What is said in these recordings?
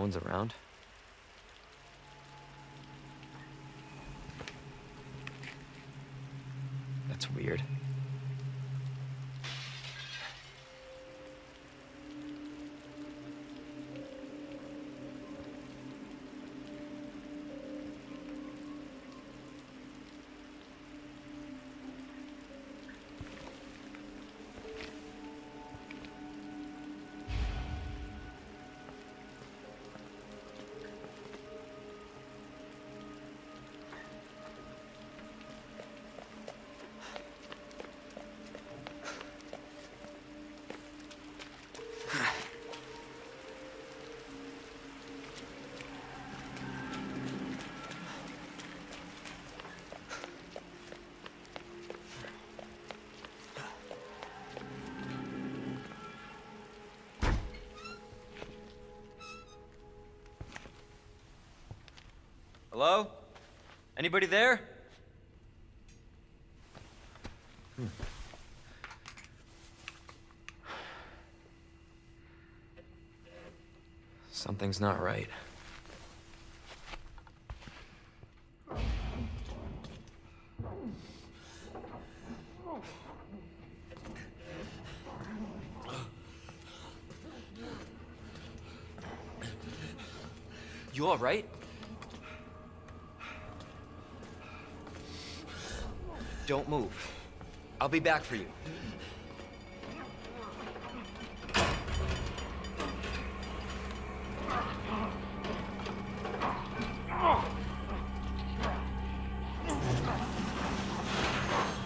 No one's around. Hello? Anybody there? Something's not right. You all right? Don't move. I'll be back for you.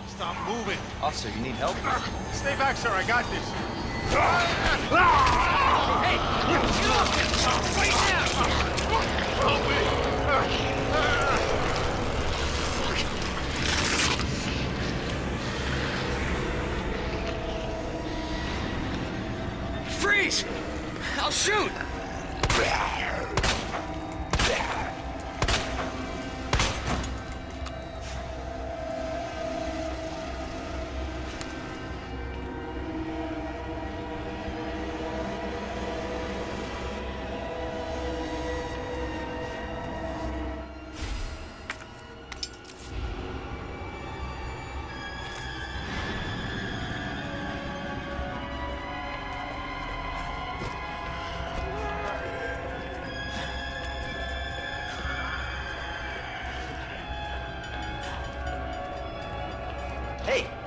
Stop moving. Officer, you need help? Stay back, sir. I got this. Freeze! I'll shoot!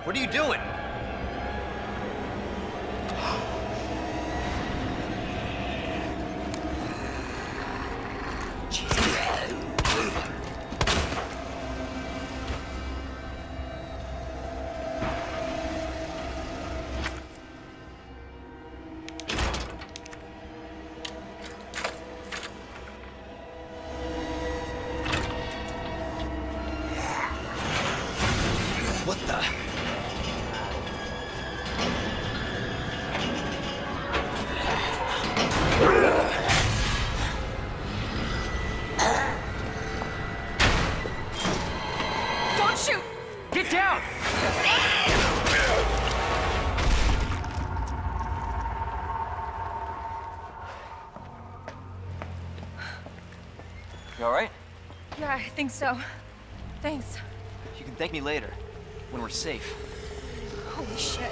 What are you doing? You alright? Yeah, I think so. Thanks. You can thank me later, when we're safe. Holy shit.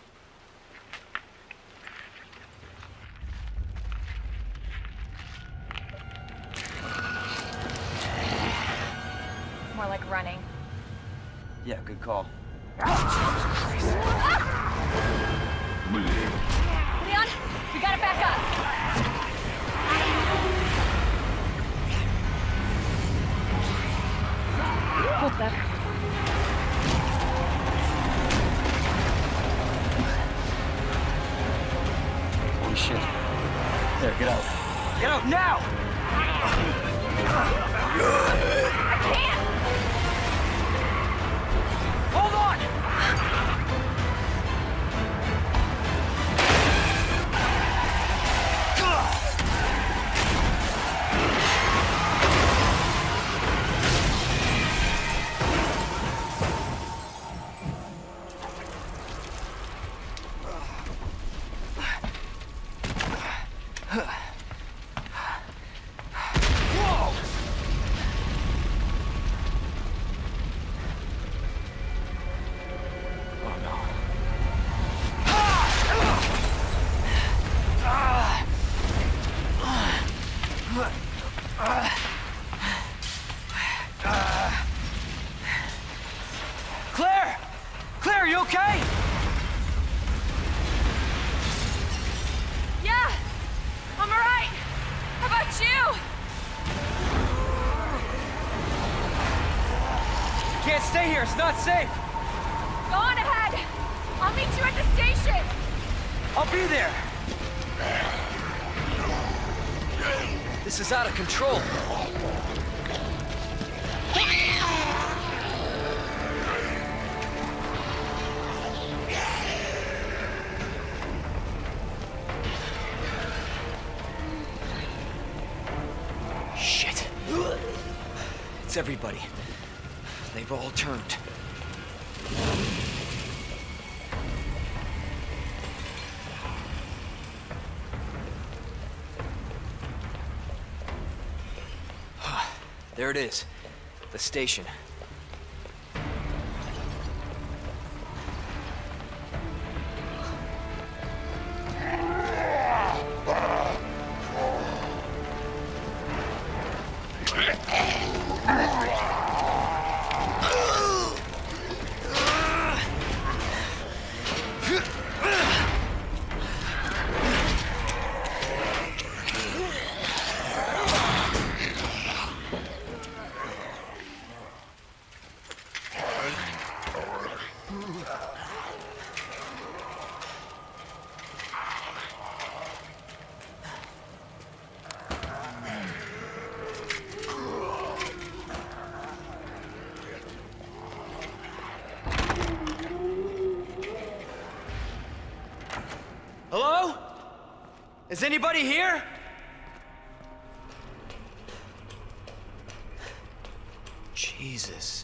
Get out now! Here. It's not safe. Go on ahead. I'll meet you at the station. I'll be there. This is out of control. Shit. It's everybody. They've all turned. There it is. The station. Hello? Is anybody here? Jesus.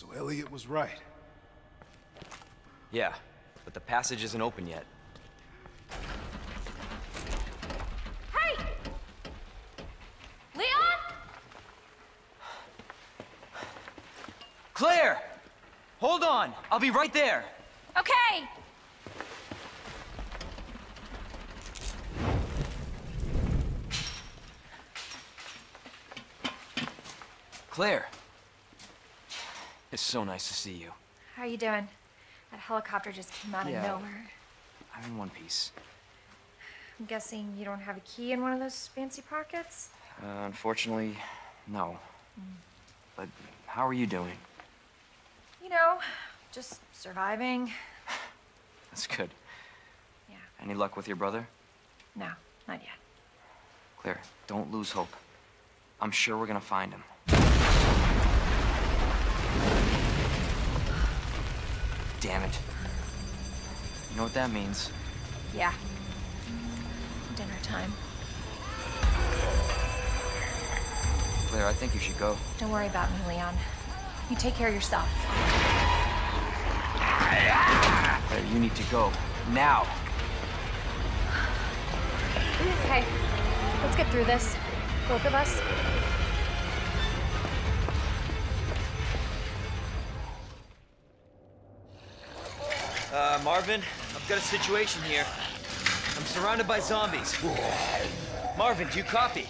So Elliot was right. Yeah, but the passage isn't open yet. Hey! Leon? Claire! Hold on! I'll be right there! Okay. Claire! It's so nice to see you. How are you doing? That helicopter just came out Yeah. of nowhere. I'm in one piece. I'm guessing you don't have a key in one of those fancy pockets? Uh, unfortunately, no. But how are you doing? You know, just surviving. That's good. Yeah. Any luck with your brother? No, not yet. Claire, don't lose hope. I'm sure we're gonna find him. Damn it. You know what that means? Yeah. Dinner time. Claire, I think you should go. Don't worry about me, Leon. You take care of yourself. Claire, you need to go. Now! Okay, let's get through this. Both of us. Uh, Marvin, up got a situation here. I'm surrounded by zombies. Marvin, do you copy?